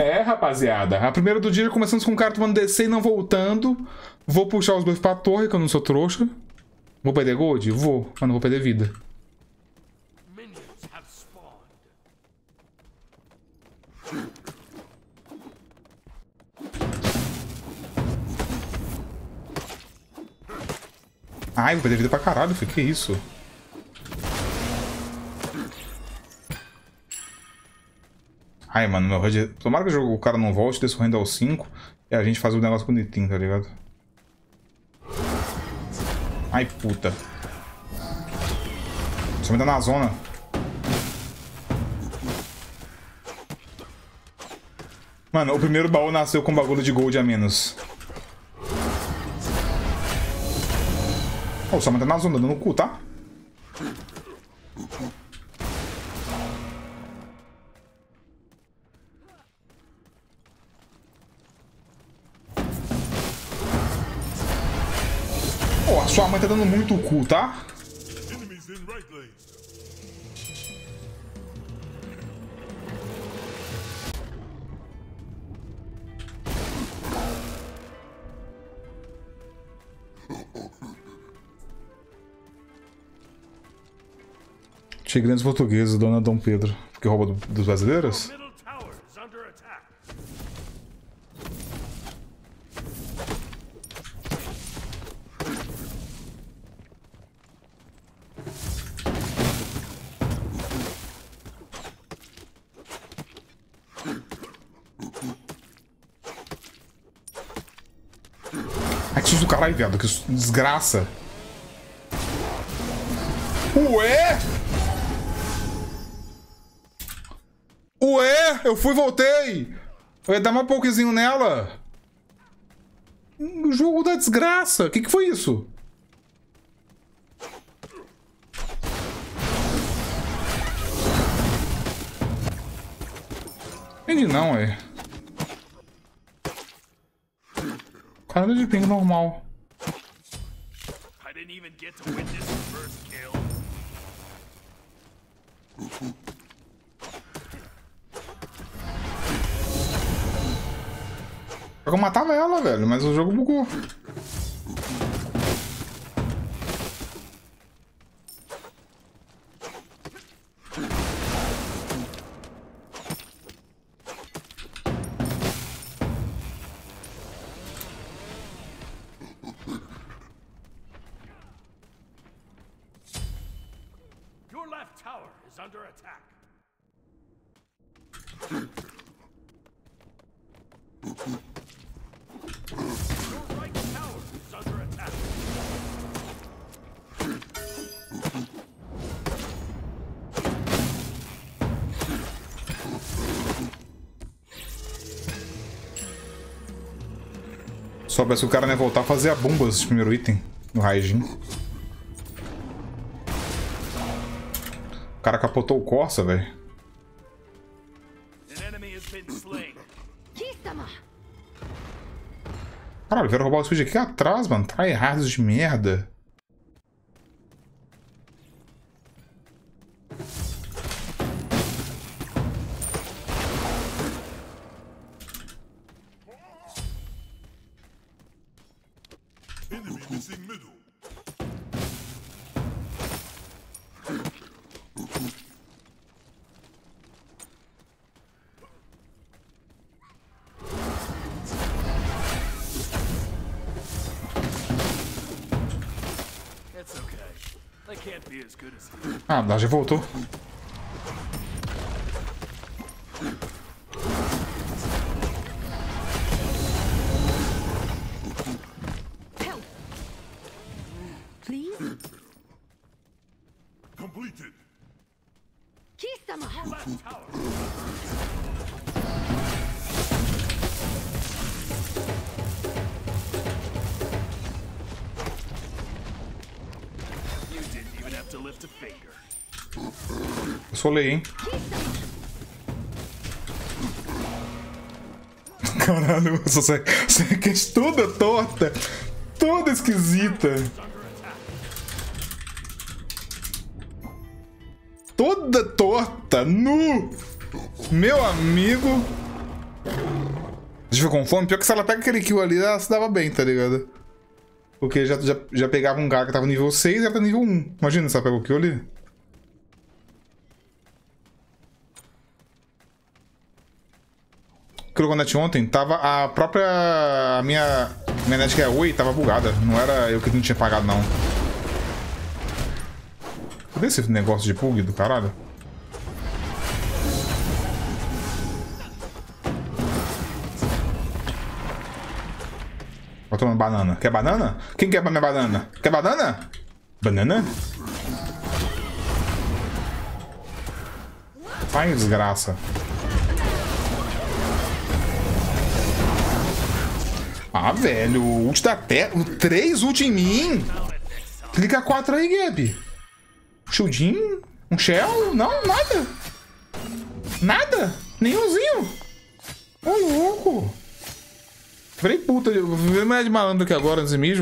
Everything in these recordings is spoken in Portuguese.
É, rapaziada. A primeira do dia começamos com o cara tomando DC e não voltando. Vou puxar os dois pra torre, que eu não sou trouxa. Vou perder gold? Vou, mas não vou perder vida. Ai, vou perder vida pra caralho, filho. Que isso? Ai, mano, meu HUD... Tomara que o cara não volte, desse o renda ao 5 e a gente faz o negócio bonitinho, tá ligado? Ai, puta. Só me dá na zona. Mano, o primeiro baú nasceu com bagulho de gold a menos. Oh, só me dá na zona, dando no cu, tá? Sua mãe tá dando muito cu, tá? Tigrantes portugueses, dona Dom Pedro. Porque rouba do, dos brasileiros? Caralho, viado, que desgraça. Ué? Ué? Eu fui e voltei. Eu ia dar um pouquinho nela. O jogo da desgraça. O que, que foi isso? Entendi não, é. Cara de ping normal. didn't even get to witness the first kill. Eu matava ela, velho, mas o jogo bugou. Soubesse que o cara ia voltar a fazer a bomba esse primeiro item no Raijin. O cara capotou o Corsa, velho. Caralho, quero roubar o speed aqui atrás, mano. Tryhards de merda. Ah, já voltou. solei, hein? Caralho, você, você é toda torta, toda esquisita. Toda torta, nu! Meu amigo. Deixa eu com fome. Pior que se ela pega aquele kill ali, ela se dava bem, tá ligado? Porque já, já, já pegava um cara que tava nível 6 e ela tá nível 1. Imagina se ela pega o kill ali. colocou net ontem, tava a própria a minha minha net que é oi, tava bugada. Não era eu que não tinha pagado não. Cadê esse negócio de bug do caralho? Vou tomar banana. Quer banana? Quem quer minha banana? Quer banana? Banana? Ai, desgraça. Ah, velho, ult da terra. Tá três ult em mim. Clica quatro aí, Gabi. Shieldin, Um shell? Não, nada. Nada? Nenhumzinho. Ô, louco. Falei puta. Virei mais de malandro que agora nesse mid.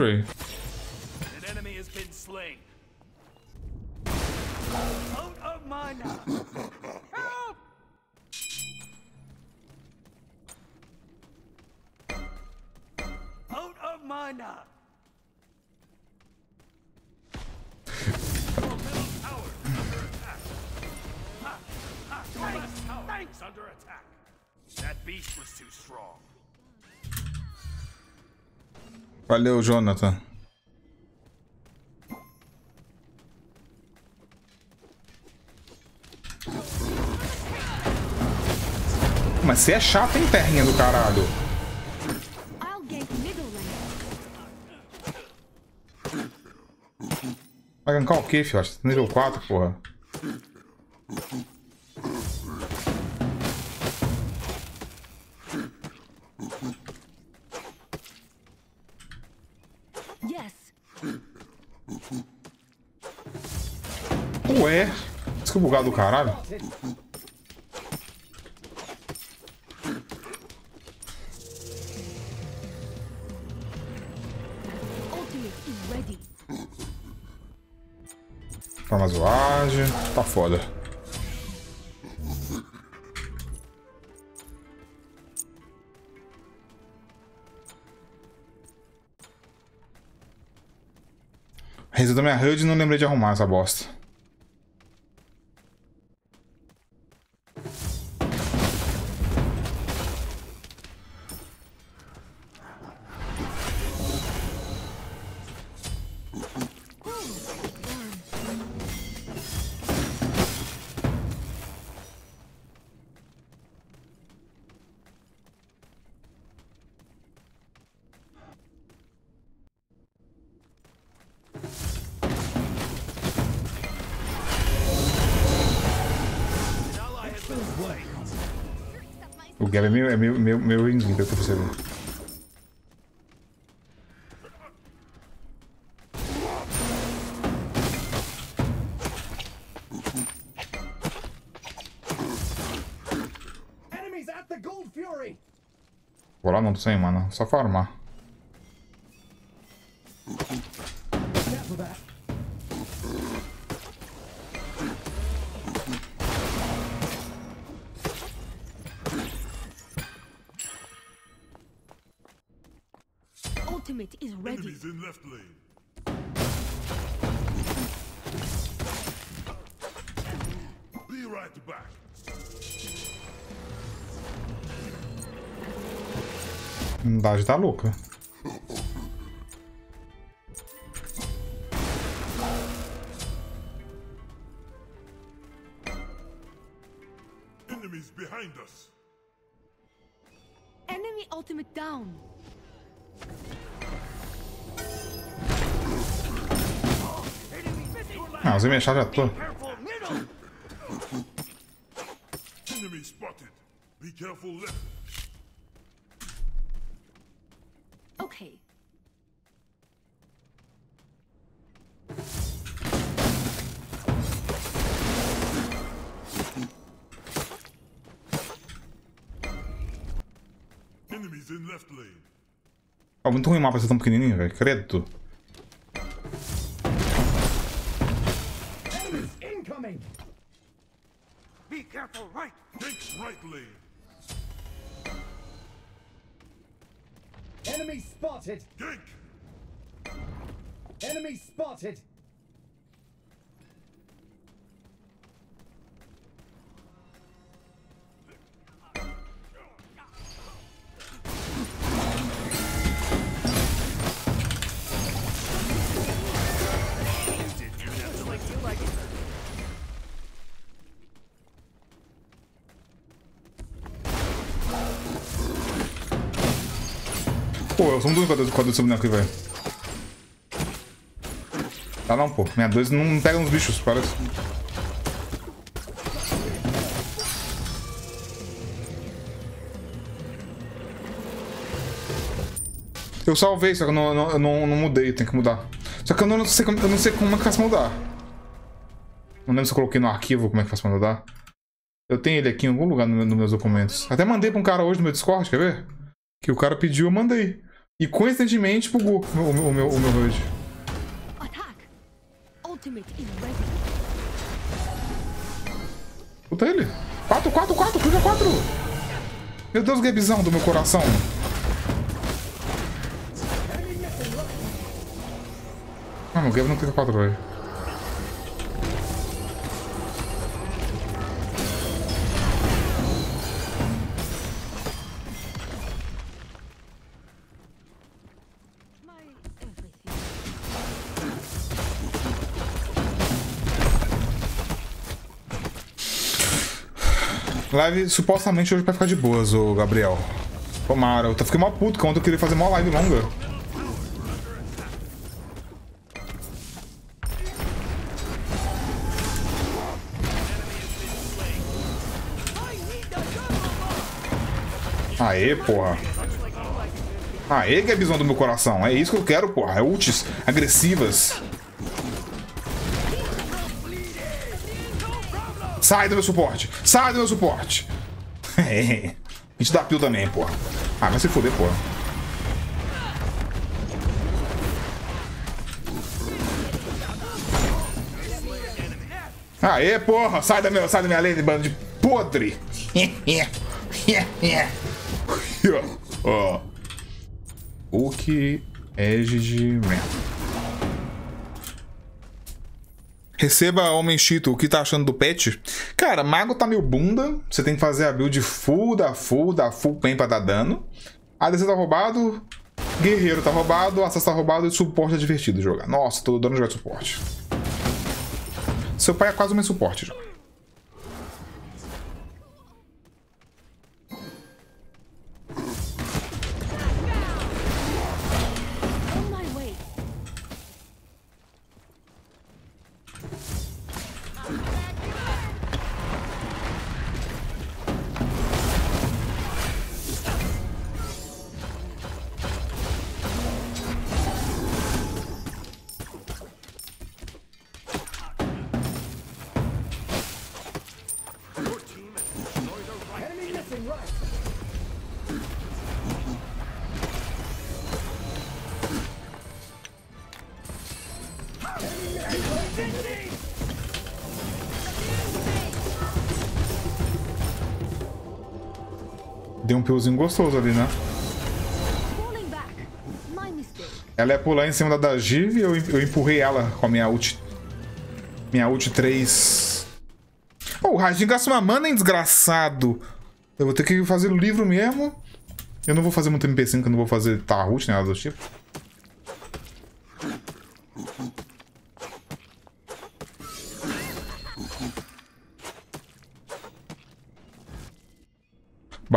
China. Under attack. That beast was too strong. Valeu, Jonathan. Mas você é chato, hein, perninha do caralho. Vai gankar o quê, fiote? Nível 4, porra. Ué, isso que é bugado do caralho. uma zoagem. Tá foda. Resetou minha HUD e não lembrei de arrumar essa bosta. O Gab é meio, é meio, meio, meio inimigo, eu tô percebendo. Vou lá não, tô sem mana, só farmar. Dage tá louca. Enemies behind us. Enemy ultimate down. Ah, usei minha chave à toa. Enemy spotted. Be careful left. Ah, muito ruim mapas tão pequenininho, velho. Credo. Sou muito ruim com a desse boneco aqui, velho. Tá não, pô. Minha 2 não pega nos bichos, parece. Eu salvei, só que eu não, não, eu não, mudei, tem que mudar. Só que eu não, sei, como, eu não sei como é que faz mudar. Não lembro se eu coloquei no arquivo como é que faz mudar. Eu tenho ele aqui em algum lugar nos no meus documentos. Até mandei pra um cara hoje no meu Discord, quer ver? Que o cara pediu, eu mandei. E coincidentemente bugou o meu, o meu, o meu HUD. Puta ele. 4, 4, 4, clica 4. Meu Deus, Gabizão do meu coração. Ah, meu Gab não clica 4, velho. Live supostamente hoje vai ficar de boas, ô Gabriel. Tomara. Eu tô- fiquei mó puto, ontem eu queria fazer uma live longa. Aê, porra. Aê, Gabizão do meu coração. É isso que eu quero, porra. É ultis agressivas. Sai do meu suporte! Sai do meu suporte! É. A gente dá pio também, porra. Ah, vai se foder, porra. Aê, porra! Sai da minha, sai da minha lane, bando de podre! O que Edge de Receba Homem Chito, o que tá achando do patch? Cara, Mago tá meio bunda. Você tem que fazer a build full da full, da full pen pra dar dano. ADC tá roubado. Guerreiro tá roubado. Assass tá roubado e suporte é divertido jogar. Nossa, todo dano jogar suporte. Seu pai é quase um suporte já. Deu um piozinho gostoso ali, né? Ela ia pular em cima da da Giv e eu, eu empurrei ela com a minha ult. Minha ult 3. Oh, o Rajin gasta uma mana, hein, desgraçado. Eu vou ter que fazer o livro mesmo. Eu não vou fazer muito MP5, que eu não vou fazer Tarut, nem nada do tipo.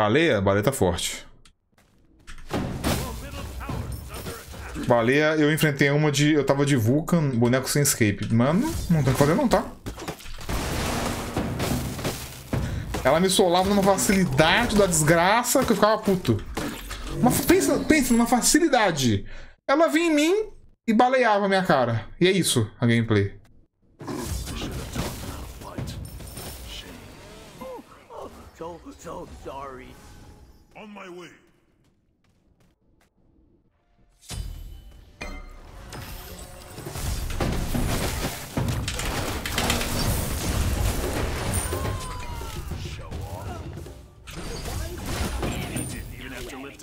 Baleia? Baleia tá forte. Baleia, eu enfrentei uma de. Eu tava de Vulcan, boneco sem escape. Mano, não tem o que fazer não, tá? Ela me solava numa facilidade da desgraça que eu ficava puto. Uma, pensa, pensa numa facilidade. Ela vinha em mim e baleava a minha cara. E é isso a gameplay. So, so sorry. On my way.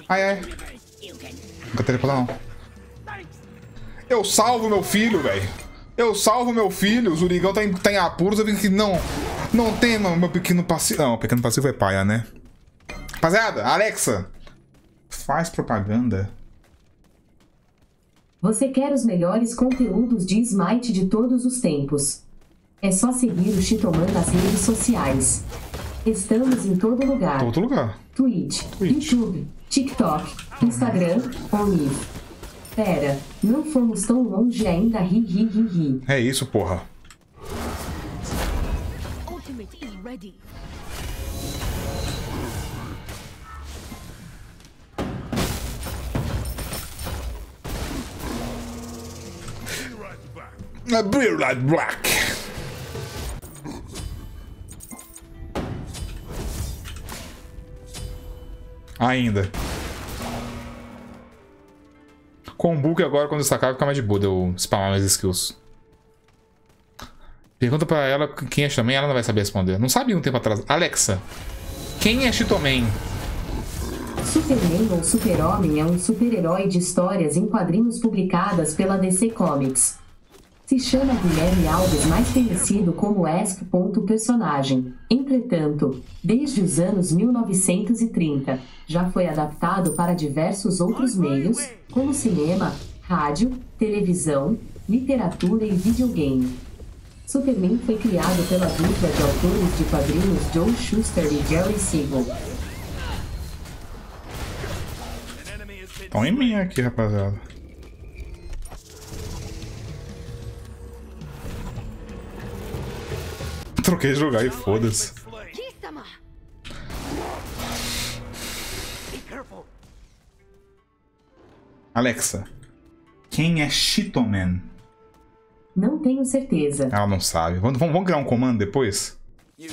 Ai, ai. Nunca teleportar, não. Eu salvo meu filho, velho. Eu salvo meu filho. O Zurigão tá em, tá em apuros. Eu vi que não. Não tem mano, meu pequeno passivo. Não, pequeno passivo é paia, né? Rapaziada, Alexa. Faz propaganda. Você quer os melhores conteúdos de Smite de todos os tempos? É só seguir o Chitoman nas redes sociais. Estamos em todo lugar. Todo lugar. Twitch, Twitch. YouTube, TikTok, Instagram, Onif. Pera, não fomos tão longe ainda, ri, ri, ri, ri. É isso, porra. Ready. A Beer Light Black. Ainda. Com o Book agora, quando destacar, fica mais de boa de eu spamar mais skills. Pergunta pra ela quem é Shitoman, ela não vai saber responder. Não sabia um tempo atrás. Alexa, quem é Shitoman? Superman ou Super-Homem é um super-herói de histórias em quadrinhos publicadas pela DC Comics. Se chama Guilherme Alves, mais conhecido como Esp. Personagem. Entretanto, desde os anos 1930, já foi adaptado para diversos outros meios, como cinema, rádio, televisão, literatura e videogame. Superman foi criado pela dupla de autores de quadrinhos Joe Shuster e Jerry Siegel. Estão em mim aqui, rapaziada. Troquei de lugar e foda-se. Alexa, quem é Shitoman? Não tenho certeza. Ela não sabe. Vamos, vamos, vamos criar um comando depois?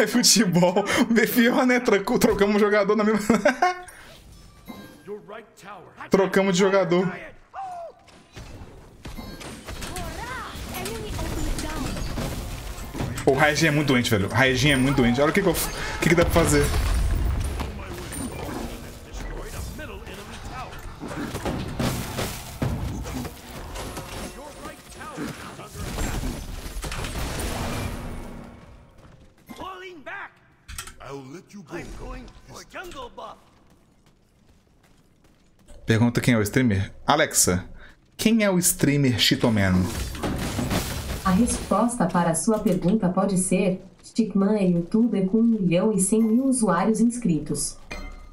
É futebol. Defiou, né? Trocamos um jogador na mesma. Trocamos de jogador. O Raijin é muito doente, velho. O Raijin é muito doente. Olha o que, que, eu, o que, que dá pra fazer. Pergunta quem é o streamer. Alexa, quem é o streamer Shitoman? A resposta para a sua pergunta pode ser: Stickman é youtuber com 1 milhão e 100 mil usuários inscritos.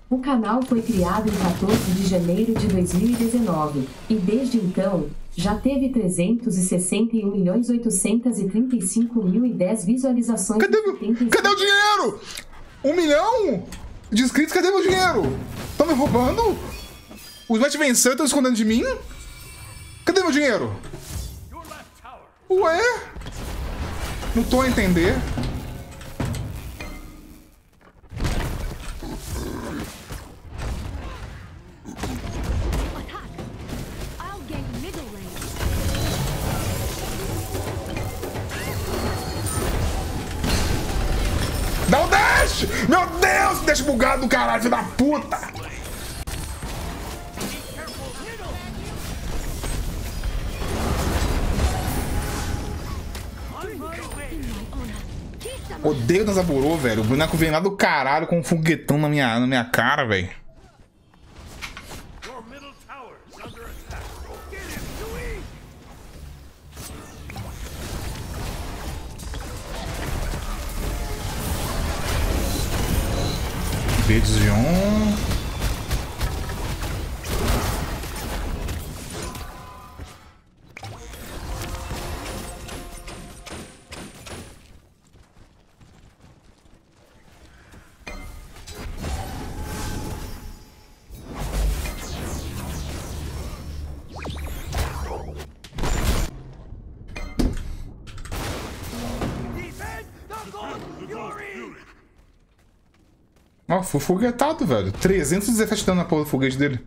O canal foi criado em 14 de janeiro de 2019 e desde então já teve 361 milhões 835 mil e 10 visualizações. Cadê, meu, 75 cadê o dinheiro? Um milhão de inscritos? Cadê meu dinheiro? Estão me roubando? Os Smite venceu e estão escondendo de mim? Cadê meu dinheiro? Ué? Não tô a entender. Dá o dash! Meu Deus, dash bugado do caralho, da puta! Odeio Danzaburô, velho. O boneco vem lá do caralho com um foguetão na minha, na minha cara, velho. Your middle tower Ó, foi foguetado, velho. 317 dano na porra do foguete dele.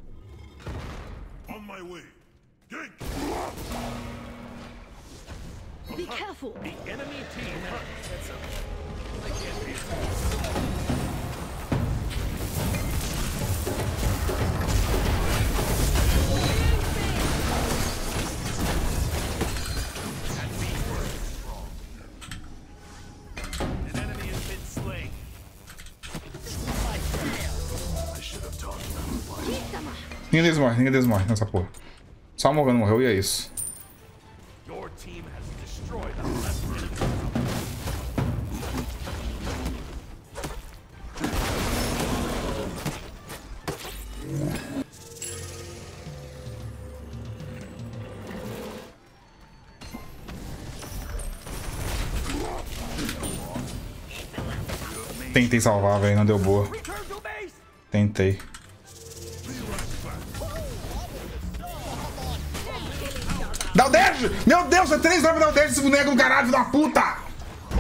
Ninguém deles morre, ninguém deles morre nessa porra. Só o Morgana morreu e é isso. Tentei salvar, velho, não deu boa. Tentei. Meu Deus, é três drops da dash esse boneco caralho, filho da puta!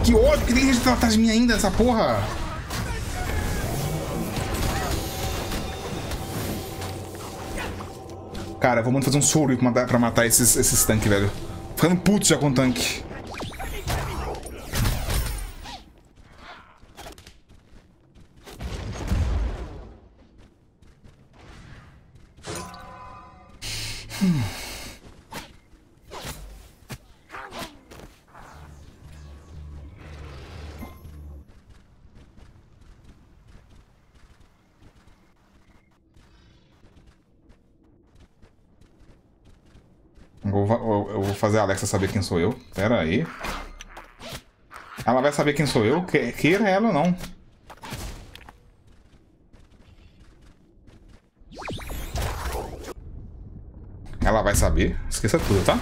Que ódio, que tem gente atrás de mim ainda nessa porra! Cara, vou mandar fazer um soro pra matar, pra matar esses, esses tanques, velho. Ficando puto já com o tanque. Eu eu- vou fazer a Alexa saber quem sou eu. Pera aí. Ela vai saber quem sou eu, que- queira ela ou não. Ela vai saber. Esqueça tudo, tá?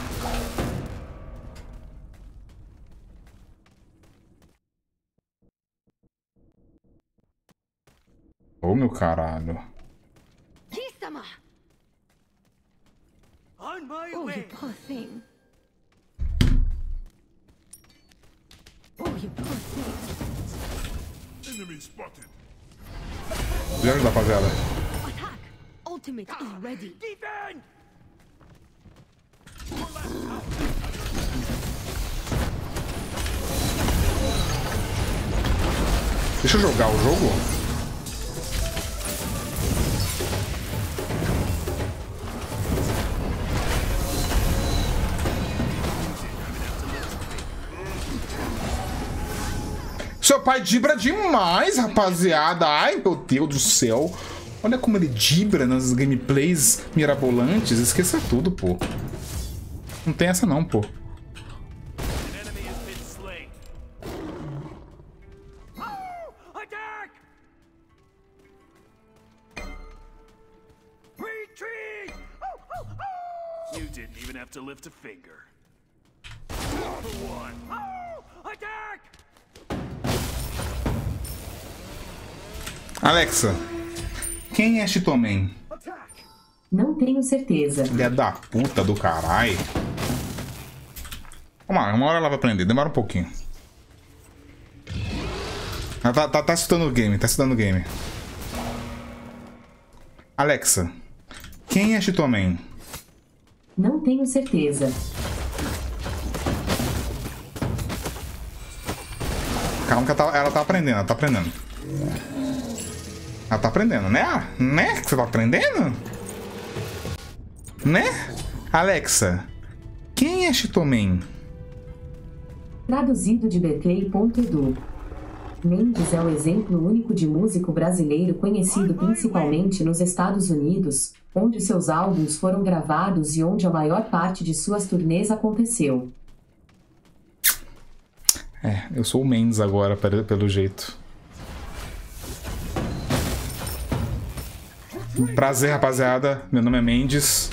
Ô meu caralho. Deixa eu jogar o jogo. Seu pai dibra demais, rapaziada. Ai, meu Deus do céu. Olha como ele dibra nas gameplays mirabolantes. Esqueça tudo, pô. Não tem essa não, pô. Alexa, quem é Chitoman? Não tenho certeza. Filha da puta do caralho. Vamos lá, uma hora ela vai aprender, demora um pouquinho. Ela tá, tá, tá estudando o game, tá estudando o game. Alexa, quem é Chitoman? Não tenho certeza. Calma que ela tá, ela tá aprendendo, ela tá aprendendo. Ela tá aprendendo, né? Né? Que você tá aprendendo? Né? Alexa, quem é Chitoman? Traduzido de Berkeley.edu. Mendes é o exemplo único de músico brasileiro conhecido principalmente nos Estados Unidos, onde seus álbuns foram gravados e onde a maior parte de suas turnês aconteceu. É, eu sou o Mendes agora, pelo jeito. Prazer, rapaziada. Meu nome é Mendes.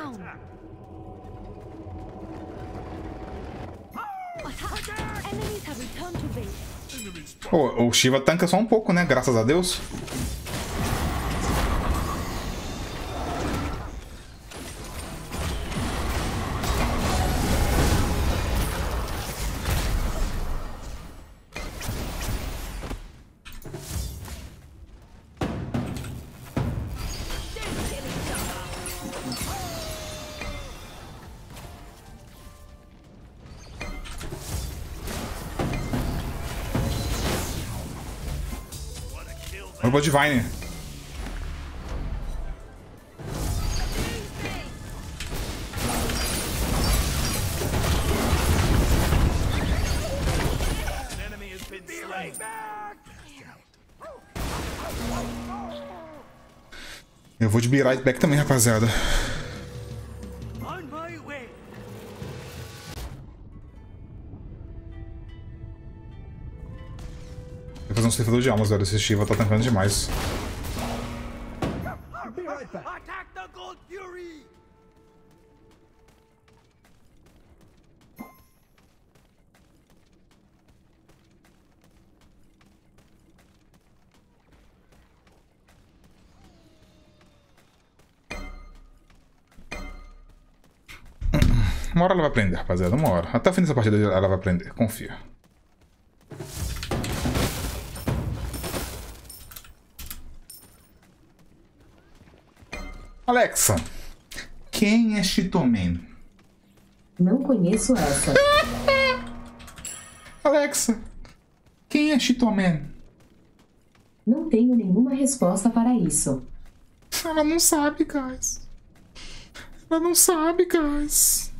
Down. o Shiva tanca só um pouco, né? Graças a Deus. Robô Divine. Eu vou de Be Right Back também, rapaziada. Um ceifador de almas, velho. Esse Shiva tá tancando demais. Uma hora ela vai aprender, rapaziada. Uma hora. Até o fim dessa partida ela vai aprender. Confia. Alexa, quem é Chitoman? Não conheço essa. Alexa, quem é Chitoman? Não tenho nenhuma resposta para isso. Ela não sabe, guys. Ela não sabe, guys.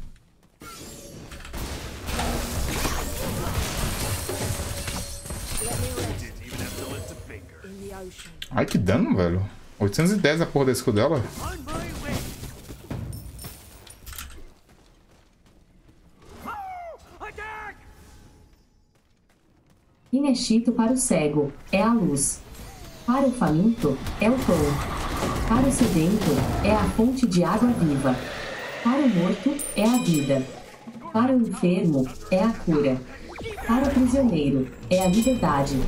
Ai, que dano, velho. 810 a porra da skill dela. Inexito para o cego é a luz. Para o faminto é o pão. Para o sedento é a fonte de água viva. Para o morto é a vida. Para o enfermo é a cura. Para o prisioneiro é a liberdade.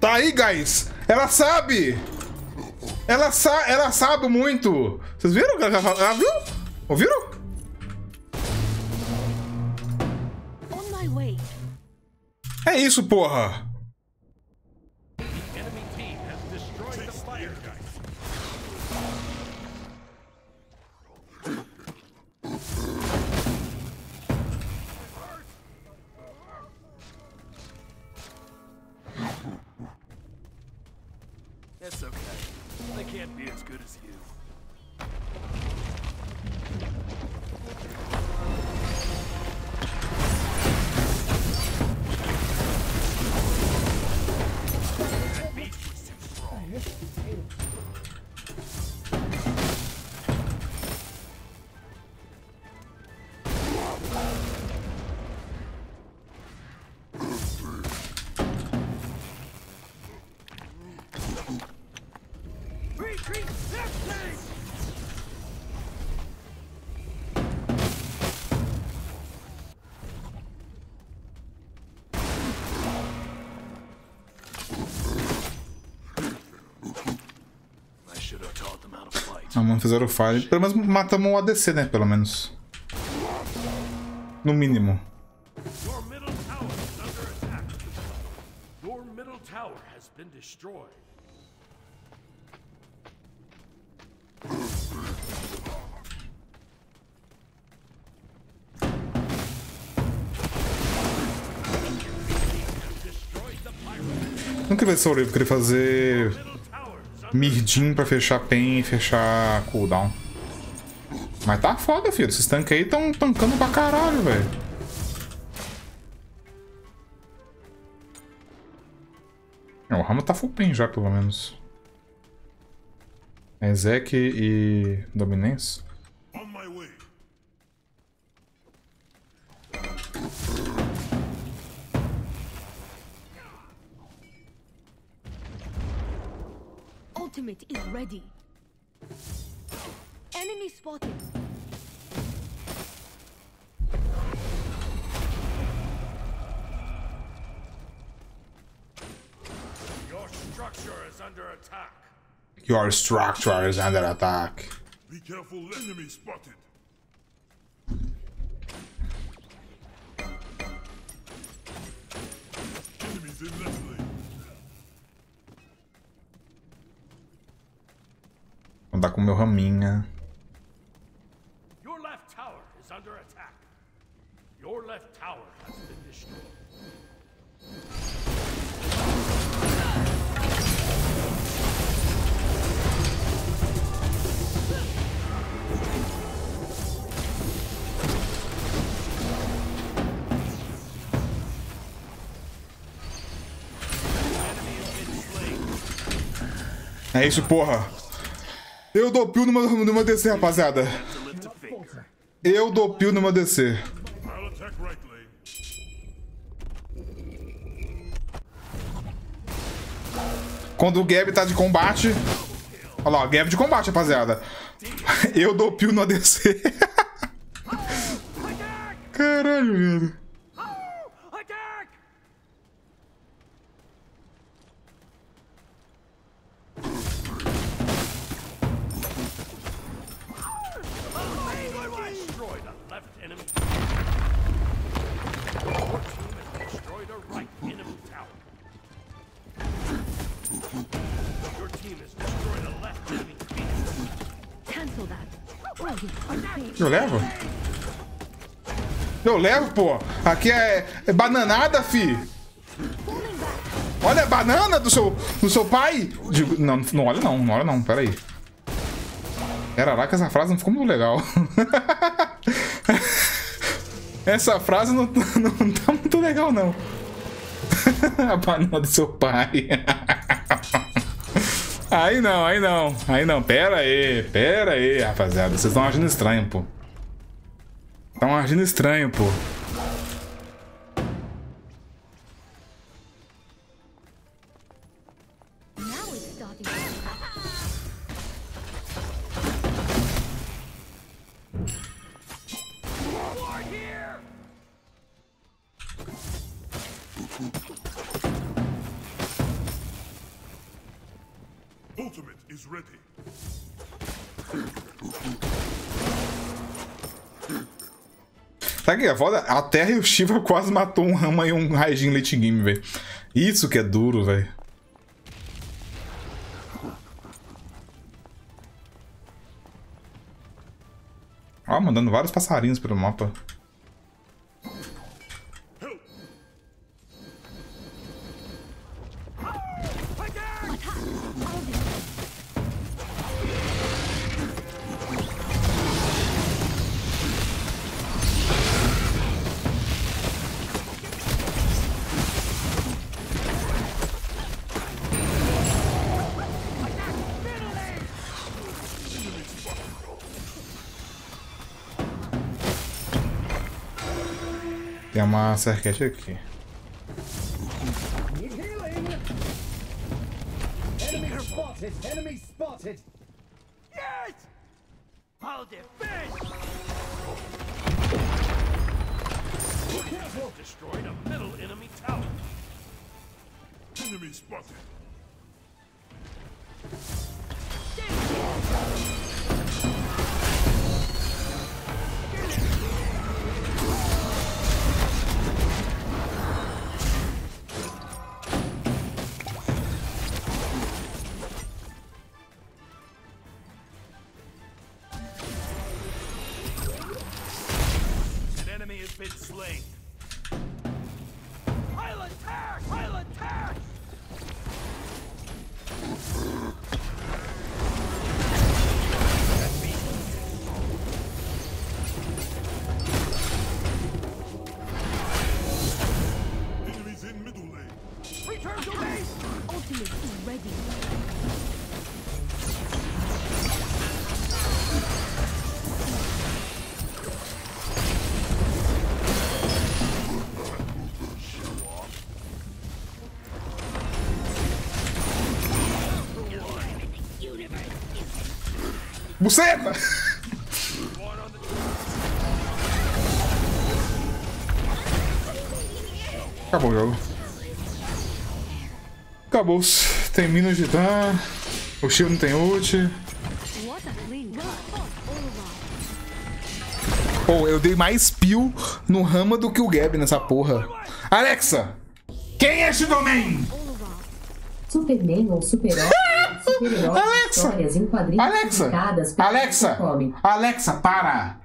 Tá aí, guys. Ela sabe. Ela, sa ela sabe muito. Vocês viram? Ela, ela, ela viu? Ouviram? É isso, porra. They can't be as good as you. Ah, mano, fizeram fire. Pelo menos matamos o ADC, né? Pelo menos. No mínimo. Your middle tower is under attack. Your middle tower has been destroyed. Destroyed the pirate. Não queria ver Soul Wave, queria fazer Mirdin pra fechar pen e fechar cooldown. Mas tá foda, filho. Esses tanques aí tão tancando pra caralho, velho. É, O Ramo tá full pen já, pelo menos. Ezek e Dominance. on my way. ultimate is ready. Enemy spotted. Your structure is under attack. Your structure is under attack. Be careful, enemy spotted. Enemies in left andar com meu raminha. Your left tower is under attack. Your left tower has been destroyed. É isso, porra. Eu dou pio numa, numa DC, rapaziada. Eu dou pio numa DC. Quando o Gab tá de combate. Olha lá, Gab de combate, rapaziada. Eu dou pio no ADC. Caralho, velho. Eu levo? Eu levo, pô. Aqui é, é bananada, fi. Olha a banana do seu, do seu pai. Digo, não, não olha não, não olha não, pera aí. Pera lá que essa frase não ficou muito legal. essa frase não, não tá muito legal, não. a banana do seu pai. Aí não, aí não, aí não, pera aí, pera aí, rapaziada. Vocês estão agindo estranho, pô. Estão agindo estranho, pô. Ultimate is ready. Sabe o é foda? A Terra e o Shiva quase matou um Rama e um Raijin late game, velho. Isso que é duro, velho. Ó, mandando vários passarinhos pelo mapa. Tem uma cerquete aqui. Need healing. Enemy spotted. Enemy spotted. Yes! I'll defend! Destroyed a middle enemy tower. Enemy spotted. An Buceta! Acabou o jogo. Acabou-se. Tem mina de titã. O shield não tem ult. Pô, eu dei mais peel no Rama do que o Gab nessa porra. Alexa! Quem é? Olaf. Superman ou de Alexa! Alexa! Alexa! Alexa, para!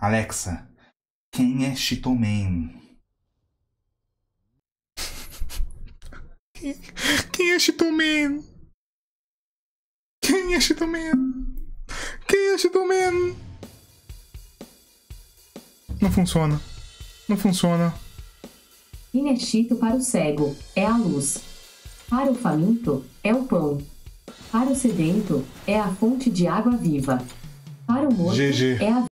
Alexa, quem é Shitoman? Quem, quem é Shitoman? Quem é Shitoman? Quem é Shitoman? Não funciona. Não funciona. Chito para o cego é a luz. Para o faminto é o pão. Para o sedento é a fonte de água viva. Para o morto GG. é a